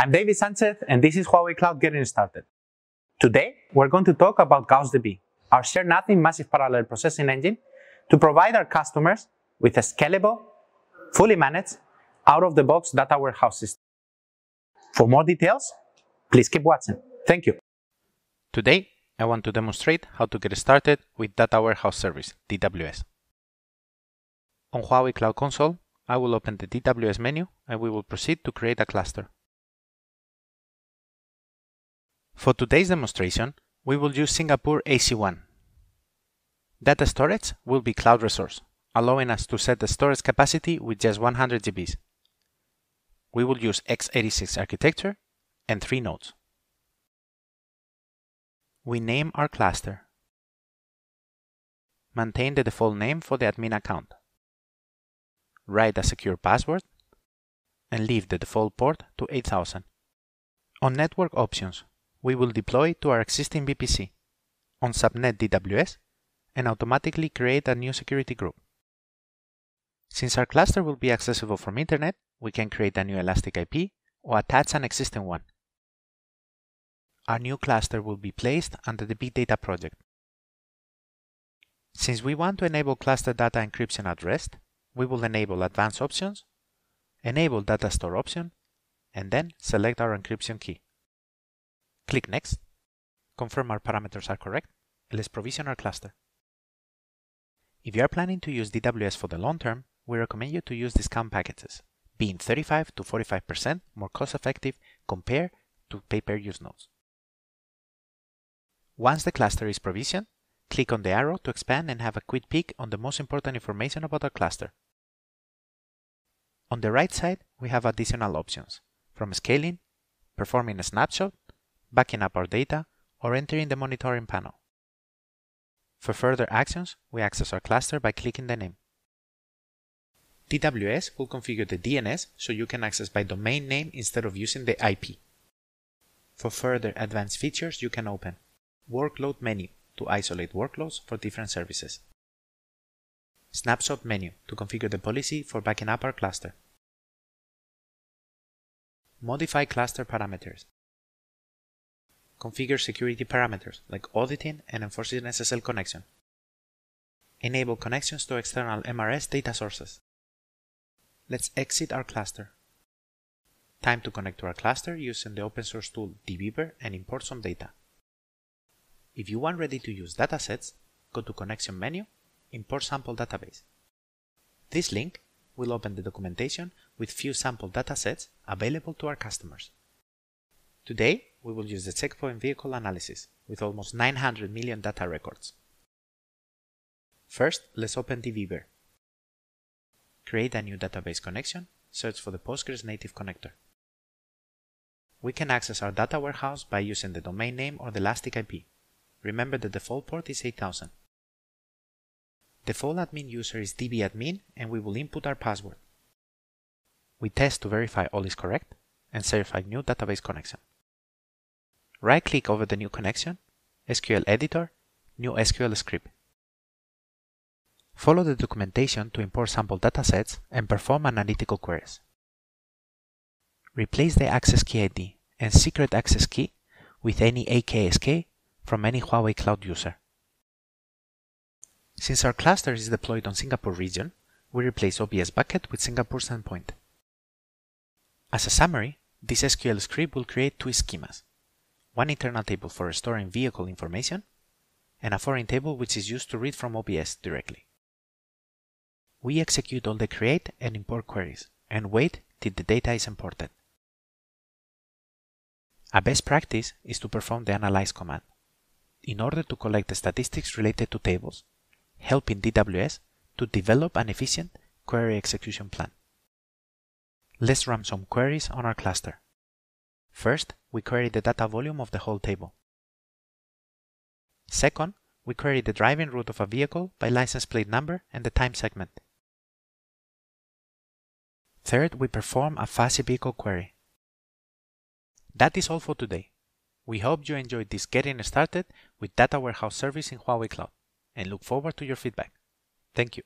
I'm David Sanchez, and this is Huawei Cloud Getting Started. Today, we're going to talk about GaussDB, our shared nothing massive parallel processing engine, to provide our customers with a scalable, fully managed, out-of-the-box data warehouse system. For more details, please keep watching. Thank you. Today, I want to demonstrate how to get started with Data Warehouse Service, DWS. On Huawei Cloud Console, I will open the DWS menu and we will proceed to create a cluster. For today's demonstration, we will use Singapore AZ1. Data storage will be cloud resource, allowing us to set the storage capacity with just 100 GBs. We will use x86 architecture and three nodes. We name our cluster. Maintain the default name for the admin account. Write a secure password and leave the default port to 8000. On network options, we will deploy to our existing VPC on subnet DWS and automatically create a new security group. Since our cluster will be accessible from internet, we can create a new elastic IP or attach an existing one. Our new cluster will be placed under the Big Data project. Since we want to enable cluster data encryption at rest, we will enable advanced options, enable data store option, and then select our encryption key. Click Next. Confirm our parameters are correct. and Let's provision our cluster. If you are planning to use DWS for the long term, we recommend you to use discount packages, being 35 to 45% more cost effective compared to pay-per-use nodes. Once the cluster is provisioned, click on the arrow to expand and have a quick peek on the most important information about our cluster. On the right side, we have additional options, from scaling, performing a snapshot, backing up our data, or entering the monitoring panel. For further actions, we access our cluster by clicking the name. DWS will configure the DNS so you can access by domain name instead of using the IP. For further advanced features, you can open Workload menu to isolate workloads for different services. Snapshot menu to configure the policy for backing up our cluster. Modify cluster parameters Configure security parameters like auditing and enforcing SSL connection. Enable connections to external MRS data sources. Let's exit our cluster. Time to connect to our cluster using the open source tool dbeaver and import some data. If you want ready to use datasets, go to Connection menu, Import Sample Database. This link will open the documentation with few sample datasets available to our customers. Today, we will use the checkpoint vehicle analysis with almost 900 million data records. First, let's open dbeaver. Create a new database connection, search for the Postgres native connector. We can access our data warehouse by using the domain name or the elastic IP. Remember the default port is 8000. Default admin user is dbadmin and we will input our password. We test to verify all is correct and certify new database connection. Right-click over the new connection, SQL Editor, New SQL Script. Follow the documentation to import sample datasets and perform analytical queries. Replace the access key ID and secret access key with any AKSK from any Huawei Cloud user. Since our cluster is deployed on Singapore region, we replace OBS bucket with Singapore's endpoint. As a summary, this SQL script will create two schemas one internal table for storing vehicle information, and a foreign table which is used to read from OBS directly. We execute all the create and import queries and wait till the data is imported. A best practice is to perform the analyze command in order to collect the statistics related to tables, helping DWS to develop an efficient query execution plan. Let's run some queries on our cluster. First, we query the data volume of the whole table. Second, we query the driving route of a vehicle by license plate number and the time segment. Third, we perform a fuzzy vehicle query. That is all for today. We hope you enjoyed this getting started with data warehouse service in Huawei Cloud and look forward to your feedback. Thank you.